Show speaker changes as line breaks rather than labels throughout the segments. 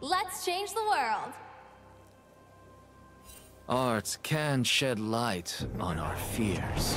Let's change the world.
Art can shed light on our fears.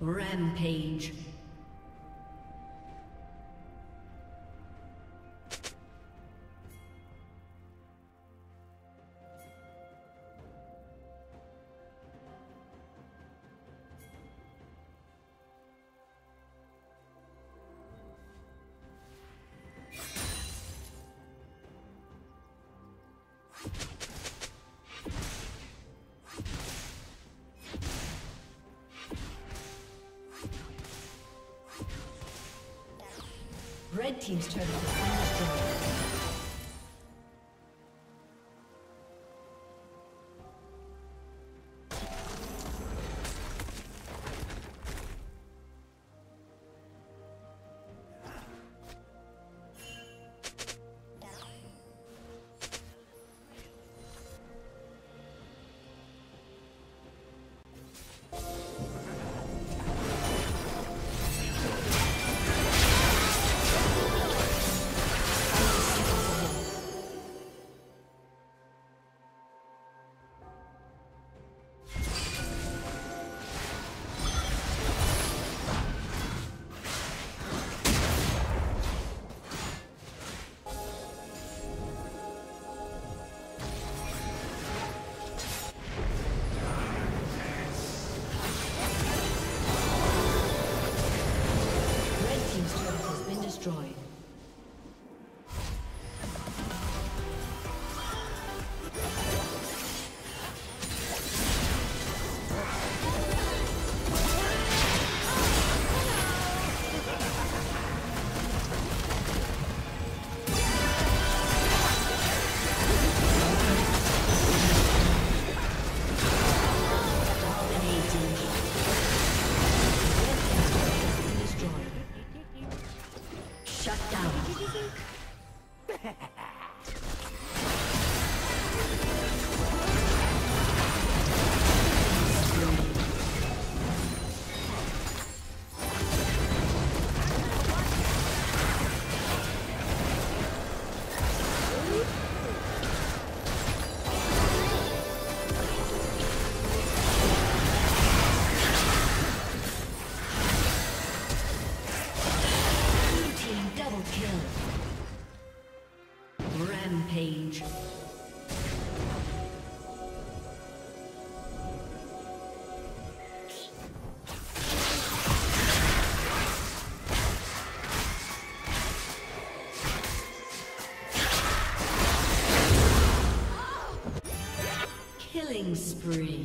Rampage. Red Team's turn. has been. spree.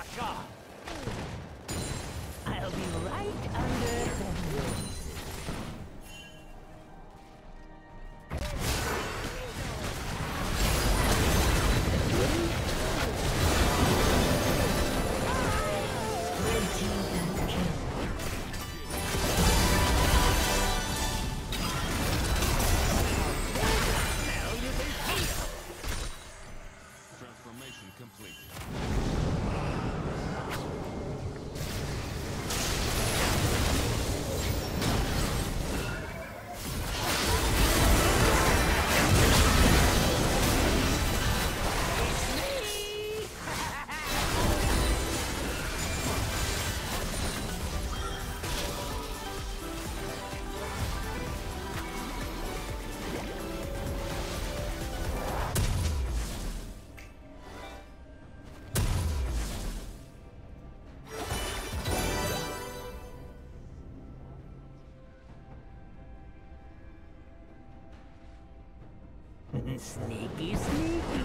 I'll be right under the
Red team
sneaky, sneaky.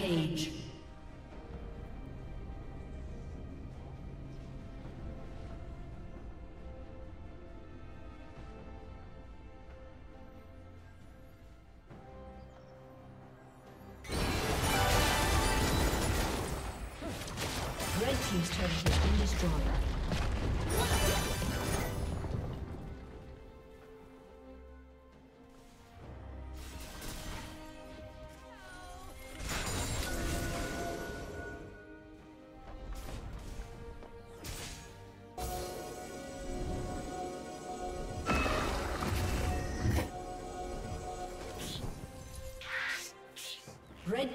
Rampage.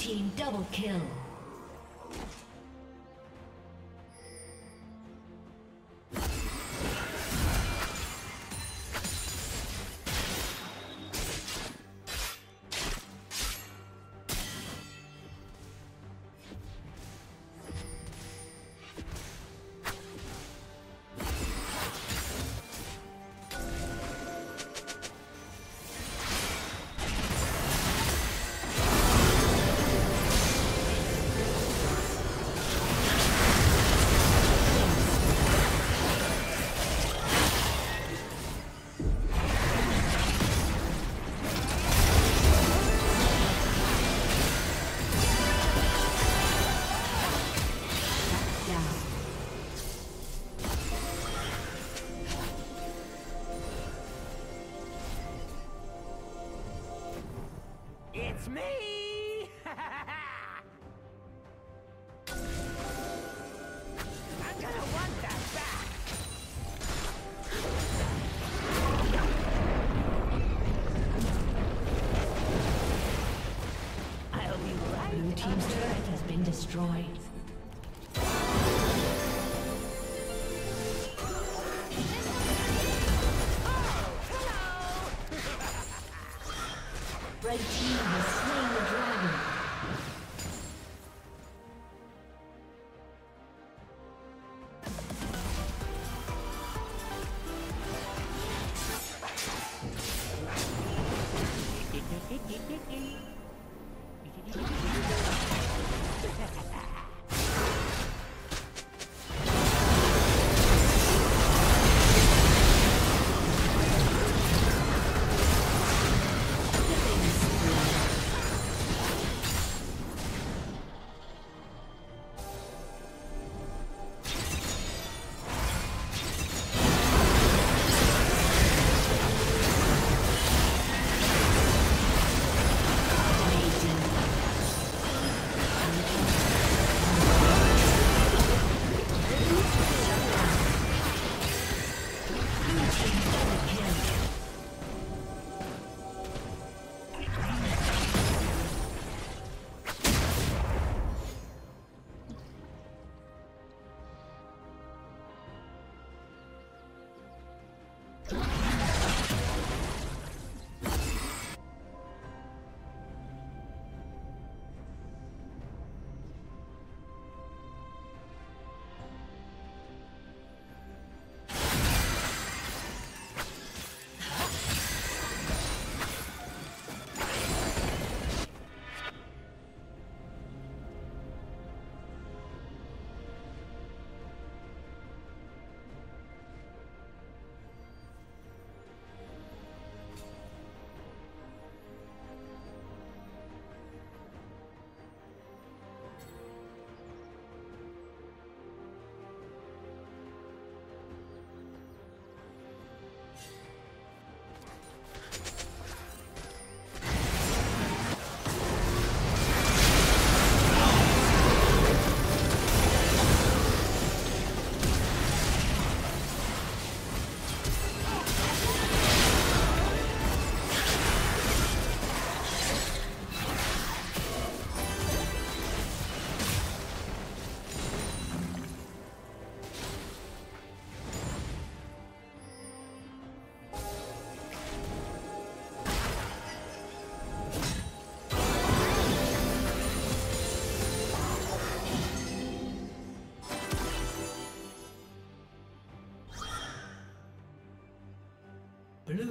team double kill. ha ha ha ha!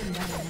Nashor.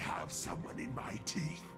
Have someone in my teeth?